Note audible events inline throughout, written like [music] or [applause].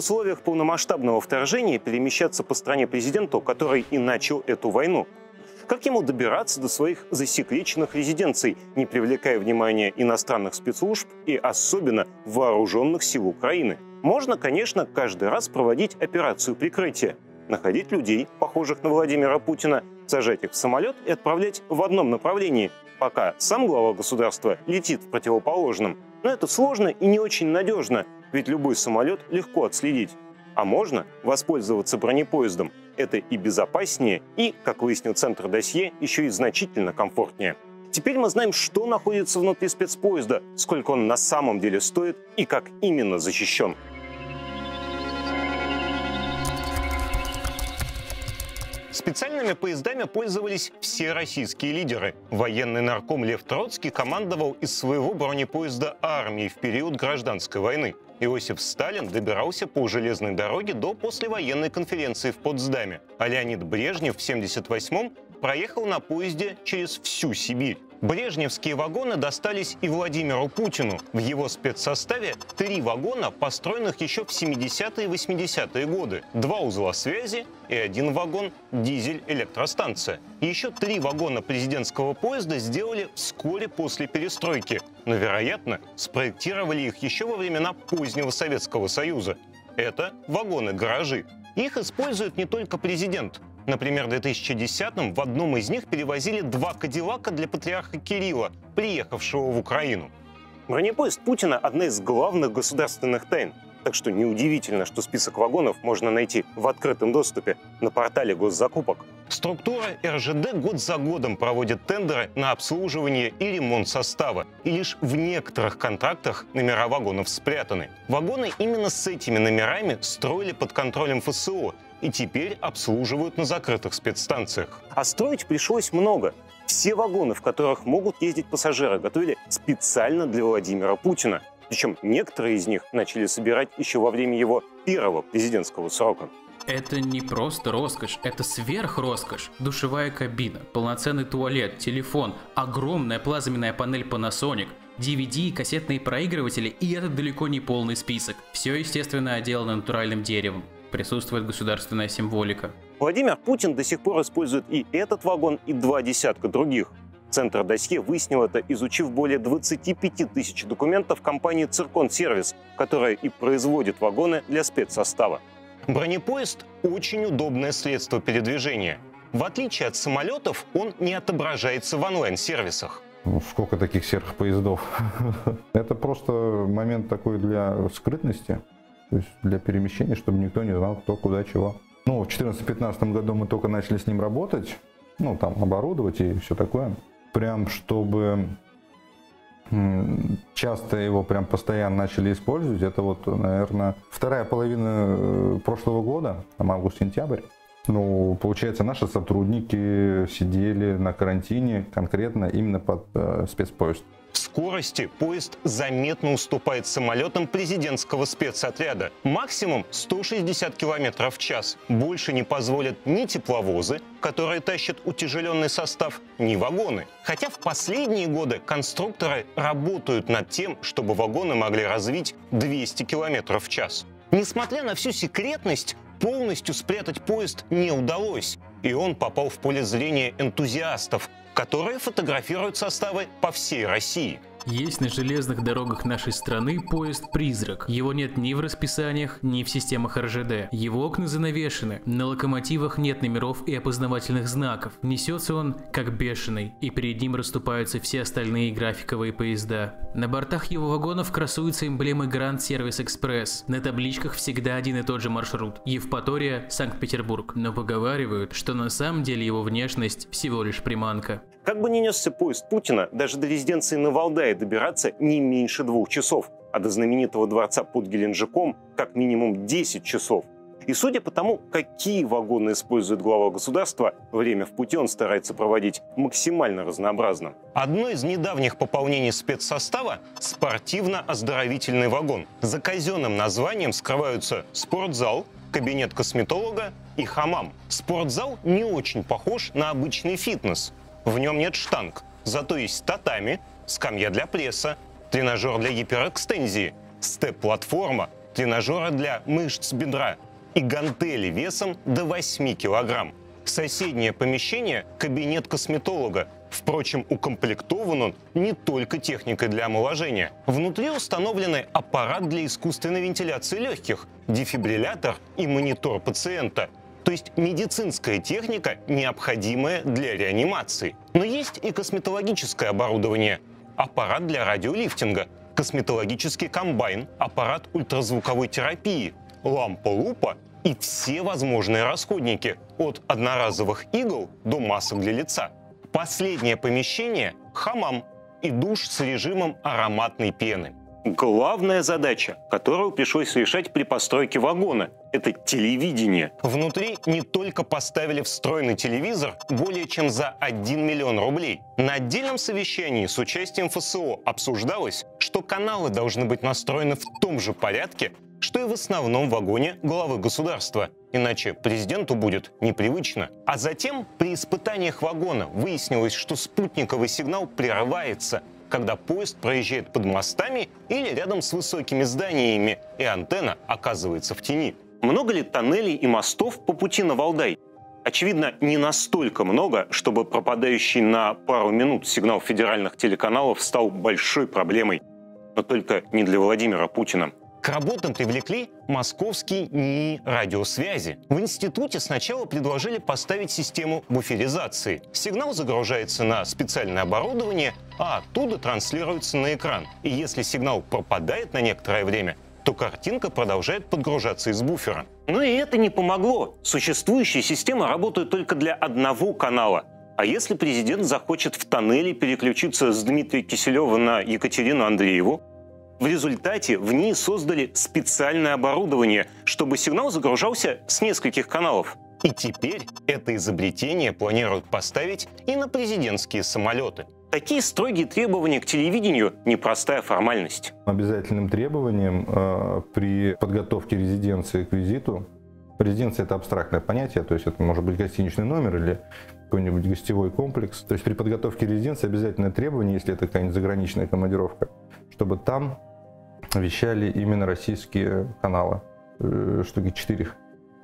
Условиях полномасштабного вторжения перемещаться по стране президенту, который и начал эту войну? Как ему добираться до своих засекреченных резиденций, не привлекая внимания иностранных спецслужб и особенно вооруженных сил Украины? Можно, конечно, каждый раз проводить операцию прикрытия, находить людей, похожих на Владимира Путина, сажать их в самолет и отправлять в одном направлении, пока сам глава государства летит в противоположном. Но это сложно и не очень надежно, ведь любой самолет легко отследить. А можно воспользоваться бронепоездом. Это и безопаснее, и, как выяснил Центр досье, еще и значительно комфортнее. Теперь мы знаем, что находится внутри спецпоезда, сколько он на самом деле стоит и как именно защищен. Специальными поездами пользовались все российские лидеры. Военный нарком Лев Троцкий командовал из своего бронепоезда армии в период гражданской войны. Иосиф Сталин добирался по железной дороге до послевоенной конференции в Потсдаме, а Леонид Брежнев в 1978-м проехал на поезде через всю Сибирь. Брежневские вагоны достались и Владимиру Путину. В его спецсоставе три вагона, построенных еще в 70-е и 80-е годы. Два узла связи и один вагон дизель-электростанция. Еще три вагона президентского поезда сделали вскоре после перестройки. Но, вероятно, спроектировали их еще во времена позднего Советского Союза. Это вагоны-гаражи. Их использует не только президент. Например, в 2010-м в одном из них перевозили два кадиллака для патриарха Кирилла, приехавшего в Украину. Бронепоезд Путина – одна из главных государственных тайн. Так что неудивительно, что список вагонов можно найти в открытом доступе на портале госзакупок. Структура РЖД год за годом проводит тендеры на обслуживание и ремонт состава. И лишь в некоторых контрактах номера вагонов спрятаны. Вагоны именно с этими номерами строили под контролем ФСО и теперь обслуживают на закрытых спецстанциях. А строить пришлось много. Все вагоны, в которых могут ездить пассажиры, готовили специально для Владимира Путина. Причем некоторые из них начали собирать еще во время его первого президентского срока. Это не просто роскошь, это сверхроскошь. Душевая кабина, полноценный туалет, телефон, огромная плазменная панель Panasonic, DVD и кассетные проигрыватели, и это далеко не полный список. Все, естественно, отделано натуральным деревом присутствует государственная символика. Владимир Путин до сих пор использует и этот вагон, и два десятка других. Центр досье выяснил это, изучив более 25 тысяч документов компании «Циркон Сервис», которая и производит вагоны для спецсостава. Бронепоезд – очень удобное средство передвижения. В отличие от самолетов, он не отображается в онлайн-сервисах. Сколько таких сверхпоездов? [laughs] Это просто момент такой для скрытности то есть для перемещения, чтобы никто не знал, кто куда чего. Ну, в 2014-2015 году мы только начали с ним работать, ну, там, оборудовать и все такое. Прям, чтобы часто его прям постоянно начали использовать, это вот, наверное, вторая половина э, прошлого года, там август-сентябрь. Ну, получается, наши сотрудники сидели на карантине конкретно именно под э, спецпоезд. В скорости поезд заметно уступает самолетам президентского спецотряда. Максимум 160 км в час. Больше не позволят ни тепловозы, которые тащат утяжеленный состав, ни вагоны. Хотя в последние годы конструкторы работают над тем, чтобы вагоны могли развить 200 км в час. Несмотря на всю секретность, полностью спрятать поезд не удалось, и он попал в поле зрения энтузиастов, которые фотографируют составы по всей России – есть на железных дорогах нашей страны поезд-призрак. Его нет ни в расписаниях, ни в системах РЖД. Его окна занавешены, на локомотивах нет номеров и опознавательных знаков. Несется он как бешеный, и перед ним расступаются все остальные графиковые поезда. На бортах его вагонов красуются эмблемы Grand Service Express. На табличках всегда один и тот же маршрут – Евпатория, Санкт-Петербург. Но поговаривают, что на самом деле его внешность всего лишь приманка. Как бы ни несся поезд Путина, даже до резиденции на Валдае добираться не меньше двух часов, а до знаменитого дворца под Геленджиком как минимум 10 часов. И судя по тому, какие вагоны использует глава государства, время в пути он старается проводить максимально разнообразно. Одно из недавних пополнений спецсостава – спортивно-оздоровительный вагон. За казенным названием скрываются спортзал, кабинет косметолога и хамам. Спортзал не очень похож на обычный фитнес. В нем нет штанг, зато есть татами, скамья для пресса, тренажер для гиперэкстензии, степ-платформа, тренажера для мышц бедра и гантели весом до 8 килограмм. Соседнее помещение – кабинет косметолога. Впрочем, укомплектован он не только техникой для омоложения. Внутри установлены аппарат для искусственной вентиляции легких, дефибриллятор и монитор пациента – то есть медицинская техника, необходимая для реанимации. Но есть и косметологическое оборудование. Аппарат для радиолифтинга, косметологический комбайн, аппарат ультразвуковой терапии, лампа-лупа и все возможные расходники от одноразовых игл до масок для лица. Последнее помещение – хамам и душ с режимом ароматной пены. Главная задача, которую пришлось решать при постройке вагона – это телевидение. Внутри не только поставили встроенный телевизор более чем за 1 миллион рублей. На отдельном совещании с участием ФСО обсуждалось, что каналы должны быть настроены в том же порядке, что и в основном вагоне главы государства. Иначе президенту будет непривычно. А затем при испытаниях вагона выяснилось, что спутниковый сигнал прерывается – когда поезд проезжает под мостами или рядом с высокими зданиями, и антенна оказывается в тени. Много ли тоннелей и мостов по пути на Валдай? Очевидно, не настолько много, чтобы пропадающий на пару минут сигнал федеральных телеканалов стал большой проблемой. Но только не для Владимира Путина. К работам привлекли московские НИИ радиосвязи. В институте сначала предложили поставить систему буферизации. Сигнал загружается на специальное оборудование, а оттуда транслируется на экран. И если сигнал пропадает на некоторое время, то картинка продолжает подгружаться из буфера. Но и это не помогло. Существующая система работает только для одного канала. А если президент захочет в тоннеле переключиться с Дмитрия Киселева на Екатерину Андрееву, в результате в ней создали специальное оборудование, чтобы сигнал загружался с нескольких каналов. И теперь это изобретение планируют поставить и на президентские самолеты. Такие строгие требования к телевидению – непростая формальность. Обязательным требованием э, при подготовке резиденции к визиту Резиденция – это абстрактное понятие, то есть это может быть гостиничный номер или какой-нибудь гостевой комплекс. То есть при подготовке резиденции обязательное требование, если это какая-нибудь заграничная командировка, чтобы там вещали именно российские каналы, э, штуки 4.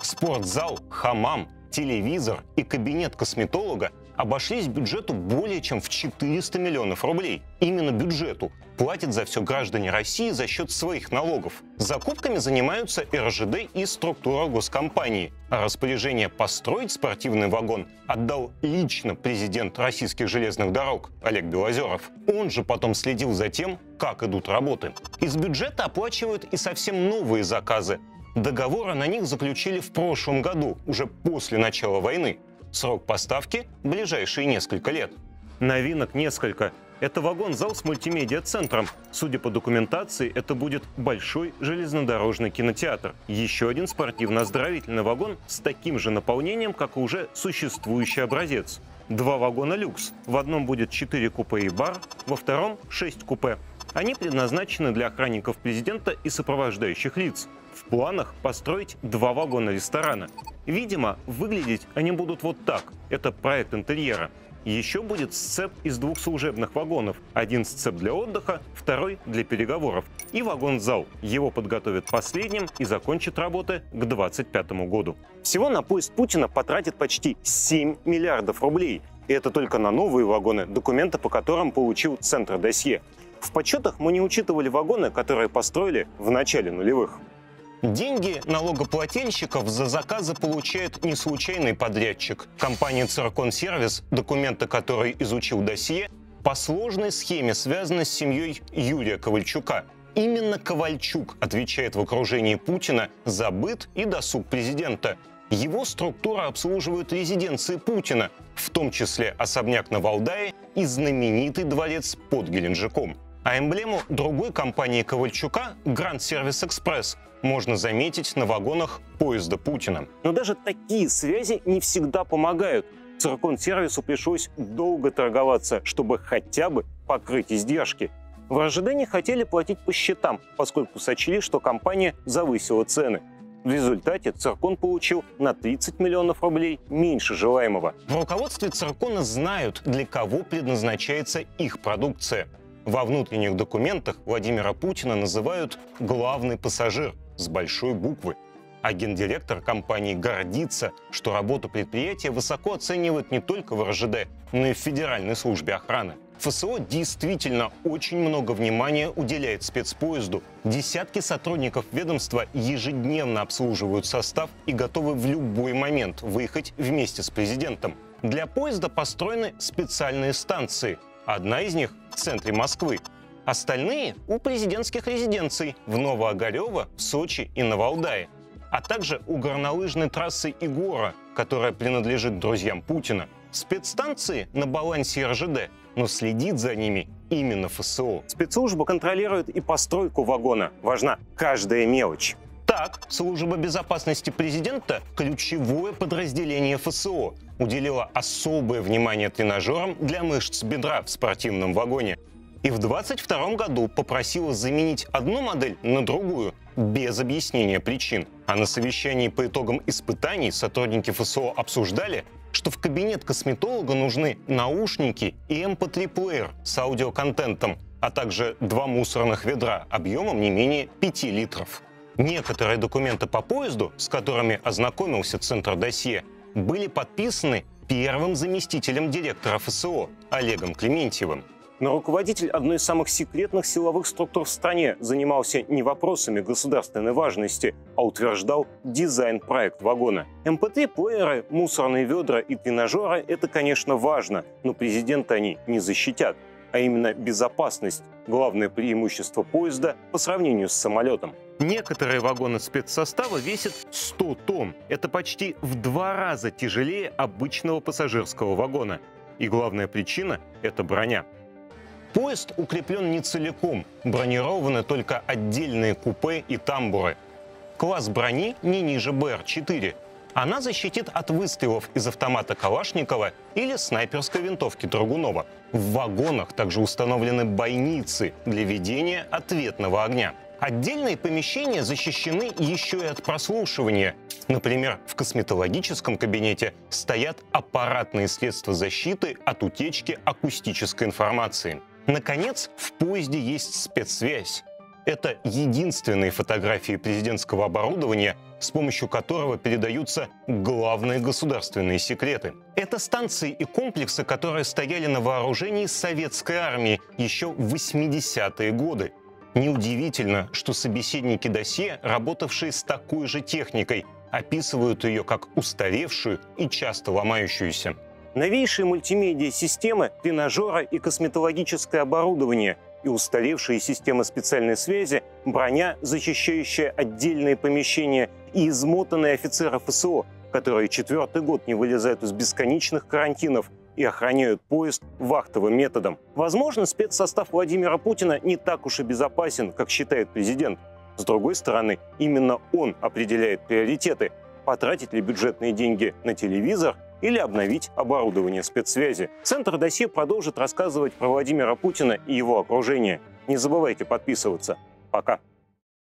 Спортзал, хамам, телевизор и кабинет косметолога обошлись бюджету более чем в 400 миллионов рублей. Именно бюджету платят за все граждане России за счет своих налогов. Закупками занимаются РЖД и структура госкомпании. А распоряжение построить спортивный вагон отдал лично президент российских железных дорог Олег Белозеров. Он же потом следил за тем, как идут работы. Из бюджета оплачивают и совсем новые заказы. Договоры на них заключили в прошлом году, уже после начала войны. Срок поставки – ближайшие несколько лет. Новинок несколько. Это вагон-зал с мультимедиа-центром. Судя по документации, это будет большой железнодорожный кинотеатр. Еще один спортивно-оздоровительный вагон с таким же наполнением, как и уже существующий образец. Два вагона люкс. В одном будет 4 купе и бар, во втором 6 купе. Они предназначены для охранников президента и сопровождающих лиц. В планах построить два вагона ресторана. Видимо, выглядеть они будут вот так. Это проект интерьера. Еще будет сцеп из двух служебных вагонов. Один сцеп для отдыха, второй для переговоров. И вагон-зал. Его подготовят последним и закончат работы к 2025 году. Всего на поезд Путина потратит почти 7 миллиардов рублей. И это только на новые вагоны, документы по которым получил Центр досье. В подсчетах мы не учитывали вагоны, которые построили в начале нулевых. Деньги налогоплательщиков за заказы получает не случайный подрядчик. Компания «Циркон Сервис», документы которой изучил досье, по сложной схеме связана с семьей Юрия Ковальчука. Именно Ковальчук отвечает в окружении Путина за быт и досуг президента. Его структура обслуживает резиденции Путина, в том числе особняк на Валдае и знаменитый дворец под Геленджиком. А эмблему другой компании Ковальчука, Grand Service Express, можно заметить на вагонах поезда Путина. Но даже такие связи не всегда помогают. Циркон-сервису пришлось долго торговаться, чтобы хотя бы покрыть издержки. В ожидании хотели платить по счетам, поскольку сочли, что компания завысила цены. В результате Циркон получил на 30 миллионов рублей меньше желаемого. В руководстве Циркона знают, для кого предназначается их продукция. Во внутренних документах Владимира Путина называют «главный пассажир». с большой буквы. А гендиректор компании гордится, что работу предприятия высоко оценивают не только в РЖД, но и в Федеральной службе охраны. ФСО действительно очень много внимания уделяет спецпоезду. Десятки сотрудников ведомства ежедневно обслуживают состав и готовы в любой момент выехать вместе с президентом. Для поезда построены специальные станции. Одна из них в центре Москвы. Остальные у президентских резиденций в Новоогарево, в Сочи и на Валдае а также у горнолыжной трассы Игора, которая принадлежит друзьям Путина. Спецстанции на балансе РЖД, но следит за ними именно ФСО. Спецслужба контролирует и постройку вагона. Важна каждая мелочь. Так, служба безопасности президента, ключевое подразделение ФСО, уделила особое внимание тренажерам для мышц бедра в спортивном вагоне. И в 22 году попросила заменить одну модель на другую, без объяснения причин. А на совещании по итогам испытаний сотрудники ФСО обсуждали, что в кабинет косметолога нужны наушники и MP3-плеер эм с аудиоконтентом, а также два мусорных ведра объемом не менее 5 литров. Некоторые документы по поезду, с которыми ознакомился Центр досье, были подписаны первым заместителем директора ФСО Олегом Клементьевым. Но руководитель одной из самых секретных силовых структур в стране занимался не вопросами государственной важности, а утверждал дизайн-проект вагона. МПТ-плееры, мусорные ведра и тренажеры – это, конечно, важно, но президента они не защитят а именно безопасность – главное преимущество поезда по сравнению с самолетом. Некоторые вагоны спецсостава весят 100 тонн. Это почти в два раза тяжелее обычного пассажирского вагона. И главная причина – это броня. Поезд укреплен не целиком, бронированы только отдельные купе и тамбуры. Класс брони не ниже БР-4. Она защитит от выстрелов из автомата Калашникова или снайперской винтовки Драгунова. В вагонах также установлены бойницы для ведения ответного огня. Отдельные помещения защищены еще и от прослушивания. Например, в косметологическом кабинете стоят аппаратные средства защиты от утечки акустической информации. Наконец, в поезде есть спецсвязь. Это единственные фотографии президентского оборудования, с помощью которого передаются главные государственные секреты. Это станции и комплексы, которые стояли на вооружении советской армии еще в 80-е годы. Неудивительно, что собеседники досье, работавшие с такой же техникой, описывают ее как устаревшую и часто ломающуюся. Новейшие мультимедиа-системы, тренажеры и косметологическое оборудование и устаревшие системы специальной связи, броня, защищающая отдельные помещения и измотанные офицеры ФСО, которые четвертый год не вылезают из бесконечных карантинов и охраняют поезд вахтовым методом. Возможно, спецсостав Владимира Путина не так уж и безопасен, как считает президент. С другой стороны, именно он определяет приоритеты. Потратить ли бюджетные деньги на телевизор или обновить оборудование спецсвязи. Центр досье продолжит рассказывать про Владимира Путина и его окружение. Не забывайте подписываться. Пока.